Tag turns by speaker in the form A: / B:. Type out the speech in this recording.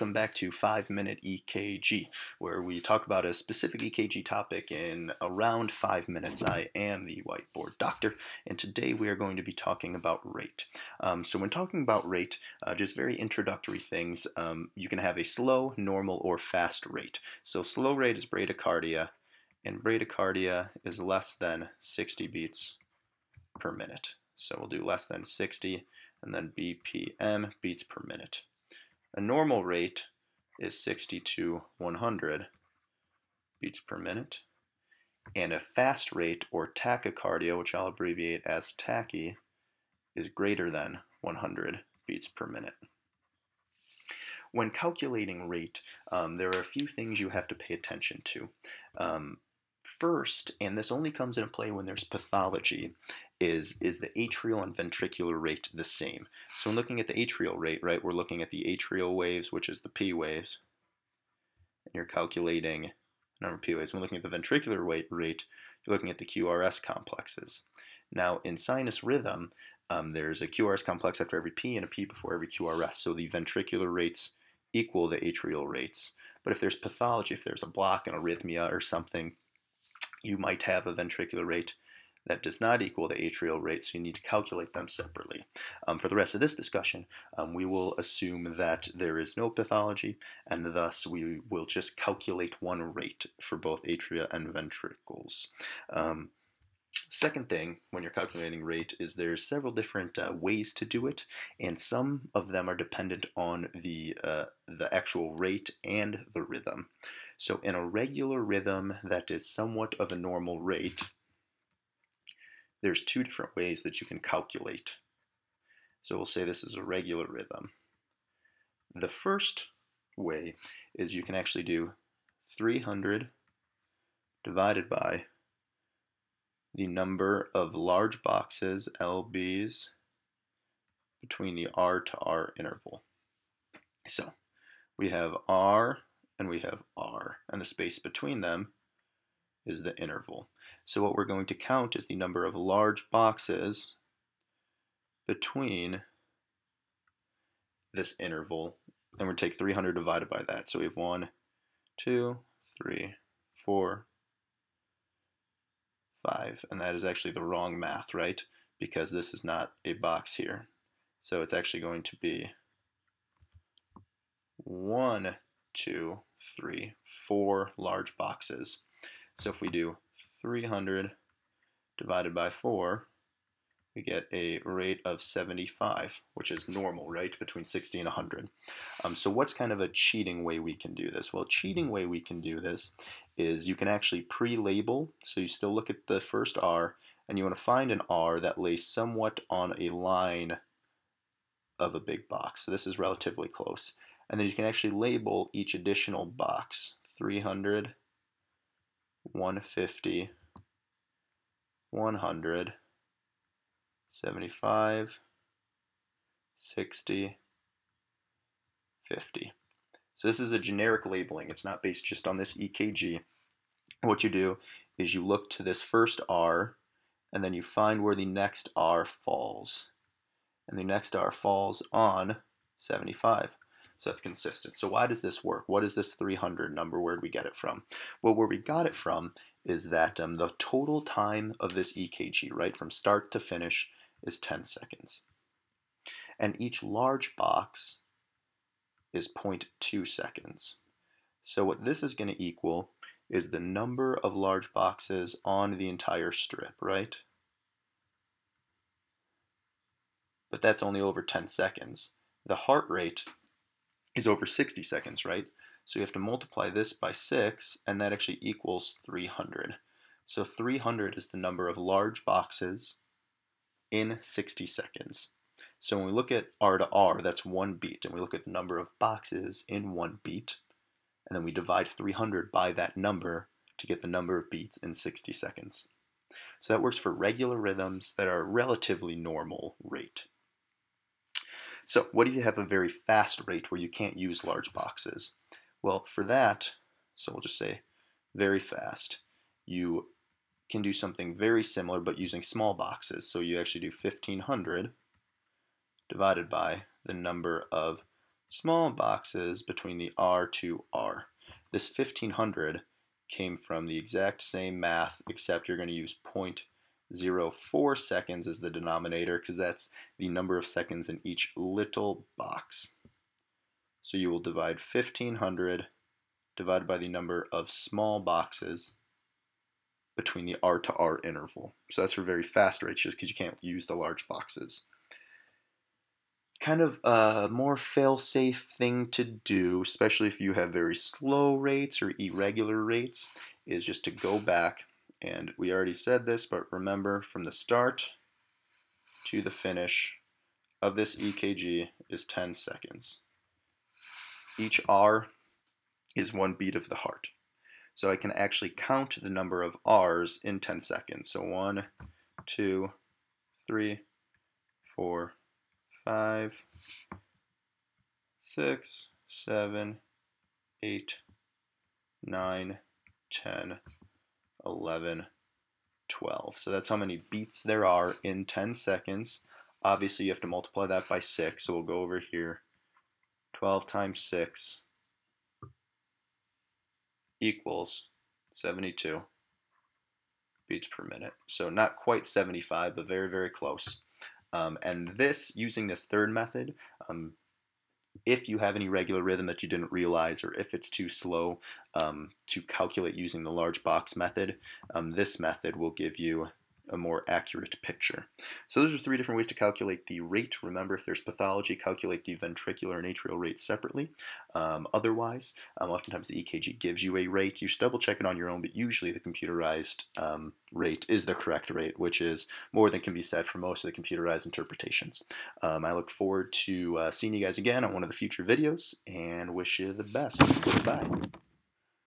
A: welcome back to 5 Minute EKG, where we talk about a specific EKG topic in around 5 minutes. I am the whiteboard doctor, and today we are going to be talking about rate. Um, so, when talking about rate, uh, just very introductory things, um, you can have a slow, normal, or fast rate. So, slow rate is bradycardia, and bradycardia is less than 60 beats per minute. So, we'll do less than 60 and then BPM, beats per minute. A normal rate is 60 to 100 beats per minute. And a fast rate, or tachycardia, which I'll abbreviate as tachy, is greater than 100 beats per minute. When calculating rate, um, there are a few things you have to pay attention to. Um, first, and this only comes into play when there's pathology, is is the atrial and ventricular rate the same? So when looking at the atrial rate, right, we're looking at the atrial waves, which is the P waves, and you're calculating number of P waves. When looking at the ventricular rate, you're looking at the QRS complexes. Now in sinus rhythm, um, there's a QRS complex after every P and a P before every QRS. So the ventricular rates equal the atrial rates. But if there's pathology, if there's a block, an arrhythmia, or something, you might have a ventricular rate that does not equal the atrial rate, so you need to calculate them separately. Um, for the rest of this discussion, um, we will assume that there is no pathology, and thus we will just calculate one rate for both atria and ventricles. Um, second thing when you're calculating rate is there's several different uh, ways to do it and some of them are dependent on the uh, the actual rate and the rhythm so in a regular rhythm that is somewhat of a normal rate there's two different ways that you can calculate. So we'll say this is a regular rhythm. The first way is you can actually do 300 divided by the number of large boxes, LBs, between the R to R interval. So we have R and we have R, and the space between them is the interval. So what we're going to count is the number of large boxes between this interval. And we're take 300 divided by that. So we have 1, 2, 3, 4, 5. And that is actually the wrong math, right? Because this is not a box here. So it's actually going to be 1, 2, 3, 4 large boxes. So if we do 300 divided by 4, we get a rate of 75, which is normal, right, between 60 and 100. Um, so what's kind of a cheating way we can do this? Well, cheating way we can do this is you can actually pre-label, so you still look at the first R, and you want to find an R that lays somewhat on a line of a big box. So this is relatively close. And then you can actually label each additional box, 300, 150, 100, 75, 60, 50. So this is a generic labeling. It's not based just on this EKG. What you do is you look to this first R and then you find where the next R falls. And the next R falls on 75. So that's consistent. So why does this work? What is this 300 number? Where did we get it from? Well, where we got it from is that um, the total time of this EKG, right, from start to finish is 10 seconds. And each large box is 0.2 seconds. So what this is going to equal is the number of large boxes on the entire strip, right? But that's only over 10 seconds. The heart rate is over 60 seconds, right? So you have to multiply this by 6, and that actually equals 300. So 300 is the number of large boxes in 60 seconds. So when we look at R to R, that's one beat, and we look at the number of boxes in one beat, and then we divide 300 by that number to get the number of beats in 60 seconds. So that works for regular rhythms that are relatively normal rate. So what if you have a very fast rate where you can't use large boxes? Well, for that, so we'll just say very fast, you can do something very similar but using small boxes. So you actually do 1500 divided by the number of small boxes between the R to R. This 1500 came from the exact same math, except you're going to use 0.04 seconds is the denominator because that's the number of seconds in each little box. So you will divide 1500 divided by the number of small boxes between the R to R interval. So that's for very fast rates just because you can't use the large boxes. Kind of a more fail-safe thing to do, especially if you have very slow rates or irregular rates, is just to go back, and we already said this, but remember from the start to the finish of this EKG is 10 seconds. Each R is one beat of the heart. So I can actually count the number of R's in 10 seconds. So one, two, three, four, five, six, seven, eight, nine, 10, 11, 12. So that's how many beats there are in 10 seconds. Obviously, you have to multiply that by 6, so we'll go over here. 12 times 6 equals 72 beats per minute. So not quite 75, but very, very close. Um, and this, using this third method, um, if you have any regular rhythm that you didn't realize or if it's too slow um, to calculate using the large box method, um, this method will give you a more accurate picture. So those are three different ways to calculate the rate. Remember, if there's pathology, calculate the ventricular and atrial rate separately. Um, otherwise, um, oftentimes the EKG gives you a rate. You should double check it on your own, but usually the computerized um, rate is the correct rate, which is more than can be said for most of the computerized interpretations. Um, I look forward to uh, seeing you guys again on one of the future videos and wish you the best. Goodbye.